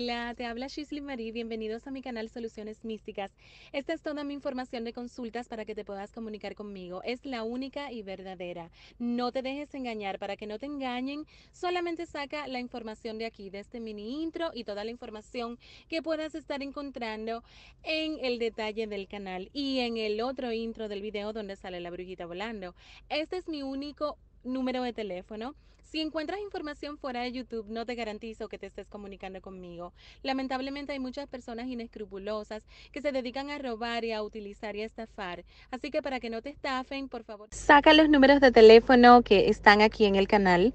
Hola, te habla Shisley Marie. Bienvenidos a mi canal Soluciones Místicas. Esta es toda mi información de consultas para que te puedas comunicar conmigo. Es la única y verdadera. No te dejes engañar. Para que no te engañen, solamente saca la información de aquí, de este mini intro y toda la información que puedas estar encontrando en el detalle del canal y en el otro intro del video donde sale la brujita volando. Este es mi único número de teléfono. Si encuentras información fuera de YouTube, no te garantizo que te estés comunicando conmigo. Lamentablemente hay muchas personas inescrupulosas que se dedican a robar y a utilizar y a estafar. Así que para que no te estafen, por favor, saca los números de teléfono que están aquí en el canal.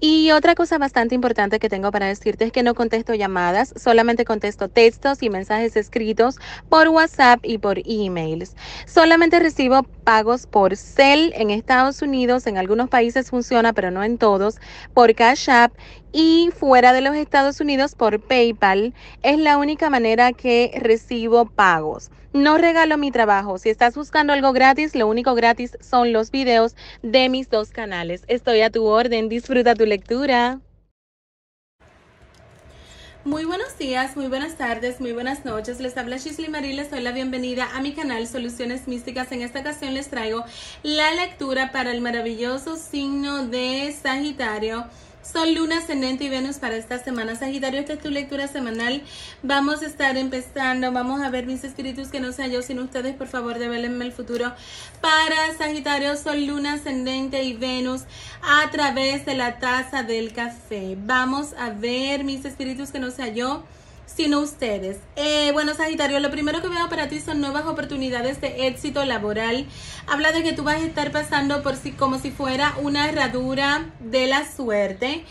Y otra cosa bastante importante que tengo para decirte es que no contesto llamadas, solamente contesto textos y mensajes escritos por WhatsApp y por emails. Solamente recibo pagos por Cel en Estados Unidos, en algunos países funciona, pero no en todos por Cash App y fuera de los Estados Unidos por PayPal. Es la única manera que recibo pagos. No regalo mi trabajo. Si estás buscando algo gratis, lo único gratis son los videos de mis dos canales. Estoy a tu orden. Disfruta tu lectura. Muy buenos días, muy buenas tardes, muy buenas noches. Les habla Shisley Marie, les doy la bienvenida a mi canal Soluciones Místicas. En esta ocasión les traigo la lectura para el maravilloso signo de Sagitario Sol, Luna, Ascendente y Venus para esta semana. Sagitario, esta es tu lectura semanal. Vamos a estar empezando, vamos a ver mis espíritus que no sea yo, sino ustedes, por favor, develenme el futuro para Sagitario, Sol, Luna, Ascendente y Venus a través de la taza del café. Vamos a ver mis espíritus que no sea yo sino ustedes. Eh, bueno, Sagitario, lo primero que veo para ti son nuevas oportunidades de éxito laboral. Habla de que tú vas a estar pasando por si como si fuera una herradura de la suerte.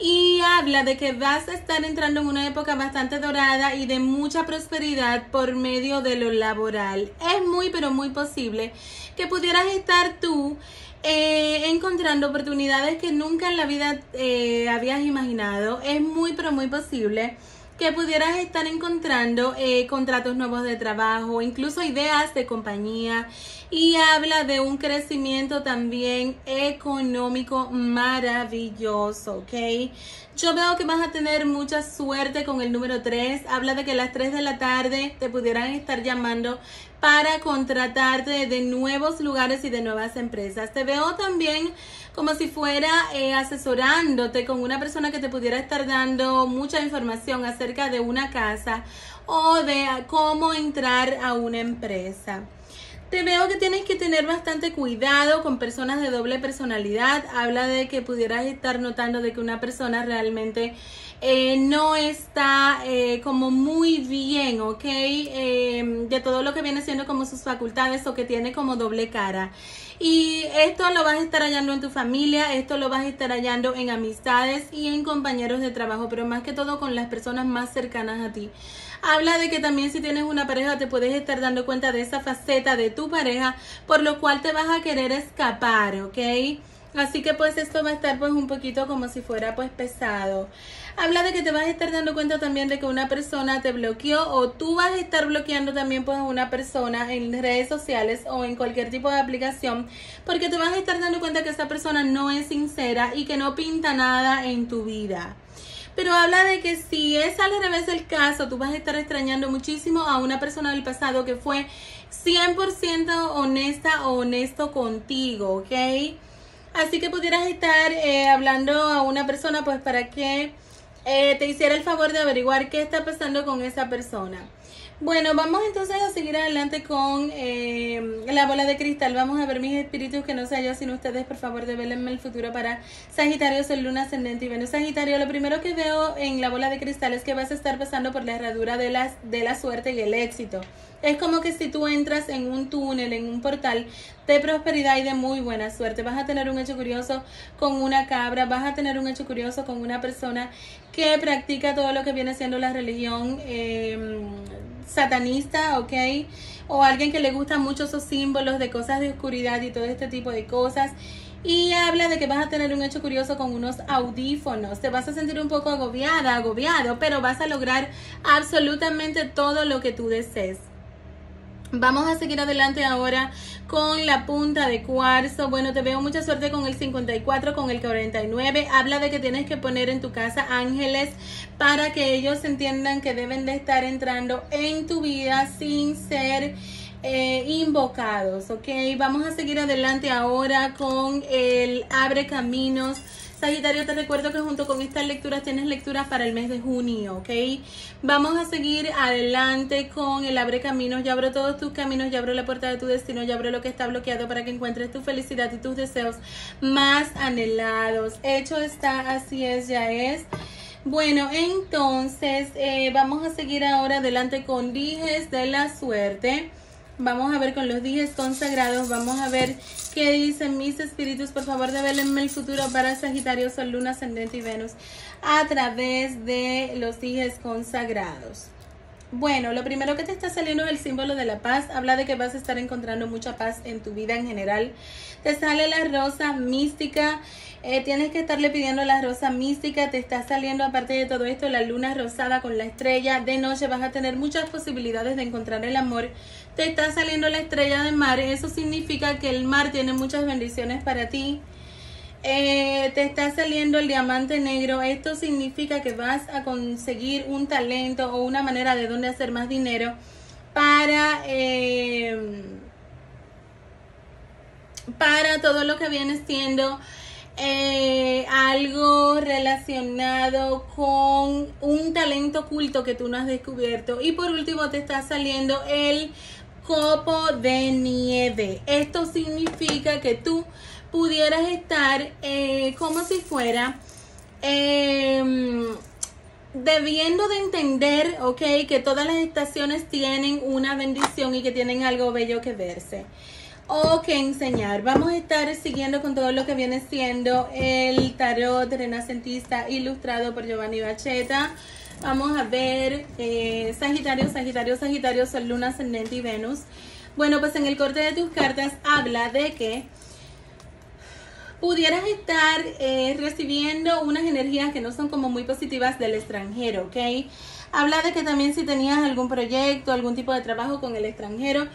Y habla de que vas a estar entrando en una época bastante dorada y de mucha prosperidad por medio de lo laboral. Es muy, pero muy posible que pudieras estar tú eh, encontrando oportunidades que nunca en la vida eh, habías imaginado. Es muy, pero muy posible que pudieras estar encontrando eh, contratos nuevos de trabajo, incluso ideas de compañía y habla de un crecimiento también económico maravilloso, ¿ok? Yo veo que vas a tener mucha suerte con el número 3. Habla de que a las 3 de la tarde te pudieran estar llamando para contratarte de nuevos lugares y de nuevas empresas. Te veo también como si fuera eh, asesorándote con una persona que te pudiera estar dando mucha información acerca de una casa o de cómo entrar a una empresa. Te veo que tienes que tener bastante cuidado con personas de doble personalidad. Habla de que pudieras estar notando de que una persona realmente eh, no está eh, como muy bien, ¿ok? Eh, de todo lo que viene siendo como sus facultades o que tiene como doble cara. Y esto lo vas a estar hallando en tu familia, esto lo vas a estar hallando en amistades y en compañeros de trabajo, pero más que todo con las personas más cercanas a ti. Habla de que también si tienes una pareja te puedes estar dando cuenta de esa faceta de tu pareja, por lo cual te vas a querer escapar, ¿ok? Así que pues esto va a estar pues un poquito como si fuera pues pesado. Habla de que te vas a estar dando cuenta también de que una persona te bloqueó o tú vas a estar bloqueando también pues a una persona en redes sociales o en cualquier tipo de aplicación porque te vas a estar dando cuenta que esa persona no es sincera y que no pinta nada en tu vida pero habla de que si es al revés el caso, tú vas a estar extrañando muchísimo a una persona del pasado que fue 100% honesta o honesto contigo, ¿ok? Así que pudieras estar eh, hablando a una persona pues para que eh, te hiciera el favor de averiguar qué está pasando con esa persona. Bueno, vamos entonces a seguir adelante con eh, la bola de cristal. Vamos a ver mis espíritus que no sea yo, sino ustedes, por favor, develenme el futuro para Sagitario, Sol, Luna, Ascendente y Venus. Sagitario, lo primero que veo en la bola de cristal es que vas a estar pasando por la herradura de, las, de la suerte y el éxito. Es como que si tú entras en un túnel, en un portal de prosperidad y de muy buena suerte, vas a tener un hecho curioso con una cabra, vas a tener un hecho curioso con una persona que practica todo lo que viene siendo la religión. Eh, satanista, ¿ok? O alguien que le gusta mucho esos símbolos de cosas de oscuridad y todo este tipo de cosas. Y habla de que vas a tener un hecho curioso con unos audífonos. Te vas a sentir un poco agobiada, agobiado, pero vas a lograr absolutamente todo lo que tú desees. Vamos a seguir adelante ahora con la punta de cuarzo. Bueno, te veo mucha suerte con el 54, con el 49. Habla de que tienes que poner en tu casa ángeles para que ellos entiendan que deben de estar entrando en tu vida sin ser eh, invocados, ¿ok? Vamos a seguir adelante ahora con el abre caminos Sagitario, te recuerdo que junto con estas lecturas tienes lecturas para el mes de junio, ¿ok? Vamos a seguir adelante con el abre caminos. Ya abro todos tus caminos, ya abro la puerta de tu destino, ya abro lo que está bloqueado para que encuentres tu felicidad y tus deseos más anhelados. Hecho está, así es, ya es. Bueno, entonces eh, vamos a seguir ahora adelante con dijes de la suerte. Vamos a ver con los dijes consagrados, vamos a ver qué dicen mis espíritus. Por favor, develenme el futuro para Sagitario, Sol, Luna, Ascendente y Venus a través de los dijes consagrados. Bueno, lo primero que te está saliendo es el símbolo de la paz. Habla de que vas a estar encontrando mucha paz en tu vida en general. Te sale la rosa mística. Eh, tienes que estarle pidiendo la rosa mística. Te está saliendo, aparte de todo esto, la luna rosada con la estrella. De noche vas a tener muchas posibilidades de encontrar el amor te está saliendo la estrella de mar, eso significa que el mar tiene muchas bendiciones para ti. Eh, te está saliendo el diamante negro, esto significa que vas a conseguir un talento o una manera de donde hacer más dinero para, eh, para todo lo que viene siendo eh, algo relacionado con un talento oculto que tú no has descubierto. Y por último te está saliendo el copo de nieve. Esto significa que tú pudieras estar eh, como si fuera em, debiendo de entender, ok, que todas las estaciones tienen una bendición y que tienen algo bello que verse o que enseñar. Vamos a estar siguiendo con todo lo que viene siendo el tarot renacentista ilustrado por Giovanni Bacheta. Vamos a ver eh, Sagitario, Sagitario, Sagitario, Sol, Luna, Ascendente y Venus. Bueno, pues en el corte de tus cartas habla de que pudieras estar eh, recibiendo unas energías que no son como muy positivas del extranjero, ¿ok? Habla de que también si tenías algún proyecto, algún tipo de trabajo con el extranjero,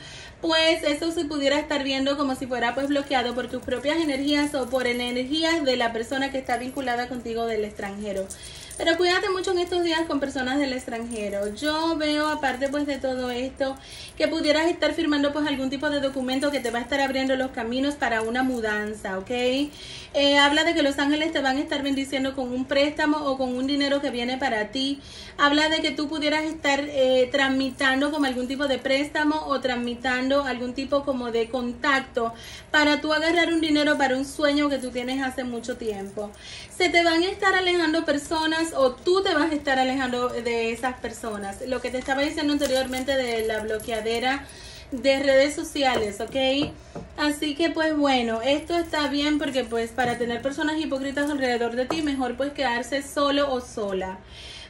pues eso se pudiera estar viendo como si fuera pues bloqueado por tus propias energías o por energías de la persona que está vinculada contigo del extranjero. Pero cuídate mucho en estos días con personas del extranjero. Yo veo, aparte pues de todo esto, que pudieras estar firmando pues algún tipo de documento que te va a estar abriendo los caminos para una mudanza, ¿ok? Eh, habla de que los ángeles te van a estar bendiciendo con un préstamo o con un dinero que viene para ti. Habla de que tú pudieras estar eh, tramitando como algún tipo de préstamo o tramitando algún tipo como de contacto para tú agarrar un dinero para un sueño que tú tienes hace mucho tiempo. Se te van a estar alejando personas o tú te vas a estar alejando de esas personas. Lo que te estaba diciendo anteriormente de la bloqueadera de redes sociales, ¿ok? Así que pues bueno, esto está bien porque pues para tener personas hipócritas alrededor de ti, mejor pues quedarse solo o sola.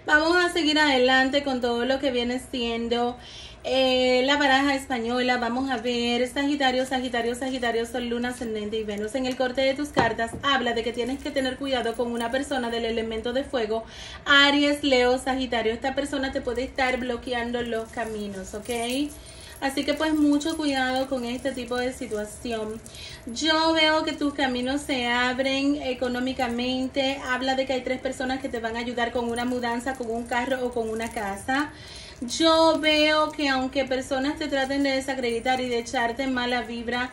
Vamos a seguir adelante con todo lo que viene siendo eh, la baraja española, vamos a ver Sagitario, Sagitario, Sagitario, Sol, Luna, Ascendente y Venus. En el corte de tus cartas habla de que tienes que tener cuidado con una persona del elemento de fuego, Aries, Leo, Sagitario. Esta persona te puede estar bloqueando los caminos, ¿ok? Así que pues mucho cuidado con este tipo de situación. Yo veo que tus caminos se abren económicamente. Habla de que hay tres personas que te van a ayudar con una mudanza, con un carro o con una casa. Yo veo que aunque personas te traten de desacreditar y de echarte mala vibra,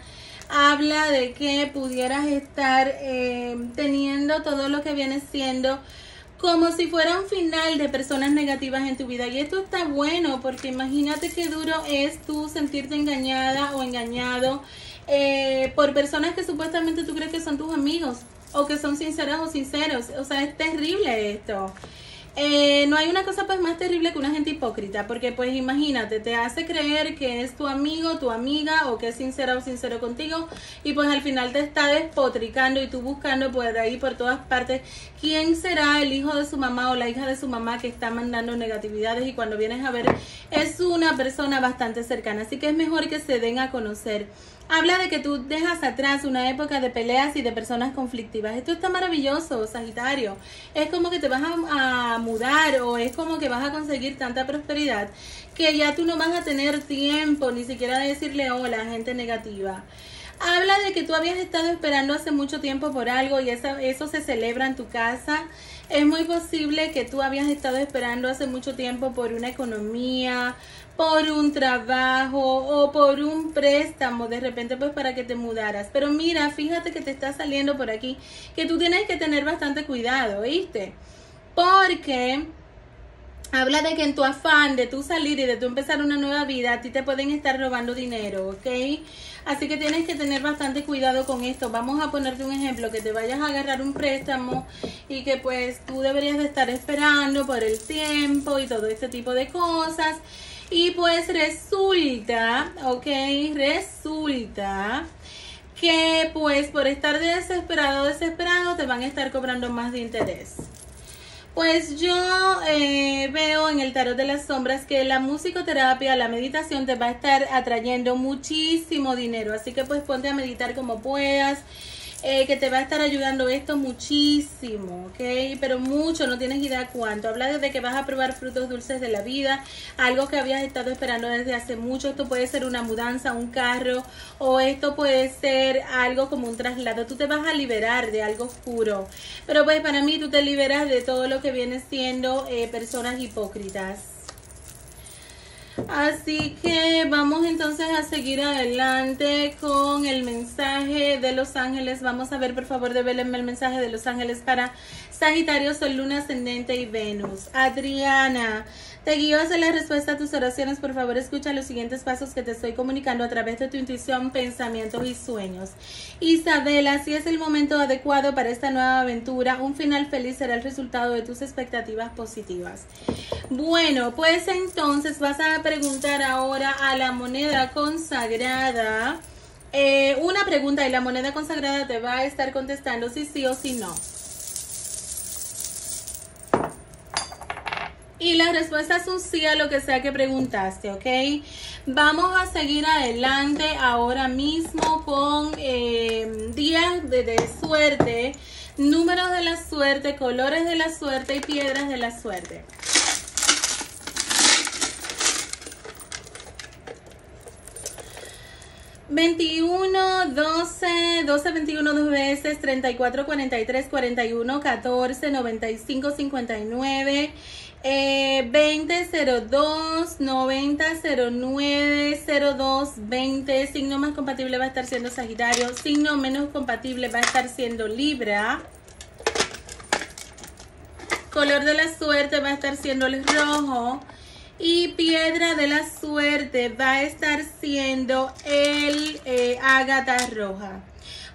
habla de que pudieras estar eh, teniendo todo lo que viene siendo como si fuera un final de personas negativas en tu vida. Y esto está bueno porque imagínate qué duro es tú sentirte engañada o engañado eh, por personas que supuestamente tú crees que son tus amigos o que son sinceras o sinceros. O sea, es terrible esto. Eh, no hay una cosa pues más terrible que una gente hipócrita, porque pues imagínate, te hace creer que es tu amigo, tu amiga o que es sincera o sincero contigo y pues al final te está despotricando y tú buscando por ahí por todas partes quién será el hijo de su mamá o la hija de su mamá que está mandando negatividades y cuando vienes a ver es una persona bastante cercana, así que es mejor que se den a conocer. Habla de que tú dejas atrás una época de peleas y de personas conflictivas. Esto está maravilloso, Sagitario. Es como que te vas a, mudar o es como que vas a conseguir tanta prosperidad que ya tú no vas a tener tiempo ni siquiera de decirle hola a gente negativa. Habla de que tú habías estado esperando hace mucho tiempo por algo y eso, eso se celebra en tu casa. Es muy posible que tú habías estado esperando hace mucho tiempo por una economía, por un trabajo o por un préstamo de repente pues para que te mudaras. Pero mira, fíjate que te está saliendo por aquí que tú tienes que tener bastante cuidado, ¿viste? Porque habla de que en tu afán de tú salir y de tú empezar una nueva vida, a ti te pueden estar robando dinero, ¿ok? Así que tienes que tener bastante cuidado con esto. Vamos a ponerte un ejemplo, que te vayas a agarrar un préstamo y que pues tú deberías de estar esperando por el tiempo y todo este tipo de cosas. Y pues resulta, ok, resulta que pues por estar desesperado, desesperado, te van a estar cobrando más de interés. Pues yo eh, veo en el tarot de las sombras que la musicoterapia, la meditación te va a estar atrayendo muchísimo dinero. Así que pues ponte a meditar como puedas. Eh, que te va a estar ayudando esto muchísimo, ¿ok? Pero mucho, no tienes idea cuánto. Habla de que vas a probar frutos dulces de la vida, algo que habías estado esperando desde hace mucho. Esto puede ser una mudanza, un carro, o esto puede ser algo como un traslado. Tú te vas a liberar de algo oscuro. Pero pues para mí tú te liberas de todo lo que viene siendo eh, personas hipócritas. Así que vamos entonces a seguir adelante con el mensaje de los ángeles. Vamos a ver, por favor, develenme el mensaje de los ángeles para Sagitario, Sol, Luna, Ascendente y Venus. Adriana. Te guío hacia la respuesta a tus oraciones. Por favor, escucha los siguientes pasos que te estoy comunicando a través de tu intuición, pensamientos y sueños. Isabela, si es el momento adecuado para esta nueva aventura, un final feliz será el resultado de tus expectativas positivas. Bueno, pues entonces vas a preguntar ahora a la moneda consagrada. Eh, una pregunta y la moneda consagrada te va a estar contestando si sí o si no. Y la respuesta es un sí a lo que sea que preguntaste, ¿ok? Vamos a seguir adelante ahora mismo con eh, días de, suerte, números de la suerte, colores de la suerte y piedras de la suerte. 21, 12, 12, 21 dos veces, 34, 43, 41, 14, 95, 59, eh, 20, 02, 90, 09, 02, 20. Signo más compatible va a estar siendo Sagitario. Signo menos compatible va a estar siendo Libra. Color de la suerte va a estar siendo el rojo y piedra de la suerte va a estar siendo el eh, ágata roja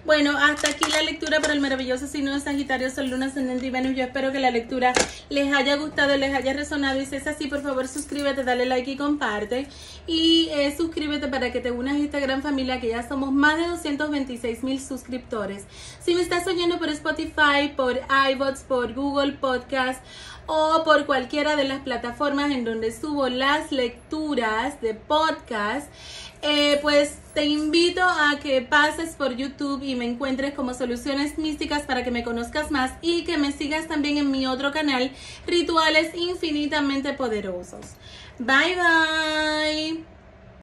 bueno, hasta aquí la lectura para el maravilloso signo de Sagitario, Sol, Luna, Ascendente y Venus. Yo espero que la lectura les haya gustado, les haya resonado. Y si es así, por favor, suscríbete, dale like y comparte. Y eh, suscríbete para que te unas a esta gran familia, que ya somos más de 226 mil suscriptores. Si me estás oyendo por Spotify, por iBots, por Google Podcast o por cualquiera de las plataformas en donde subo las lecturas de podcast, eh, pues te invito a que pases por YouTube y me encuentres como Soluciones Místicas para que me conozcas más y que me sigas también en mi otro canal, Rituales Infinitamente Poderosos. Bye bye.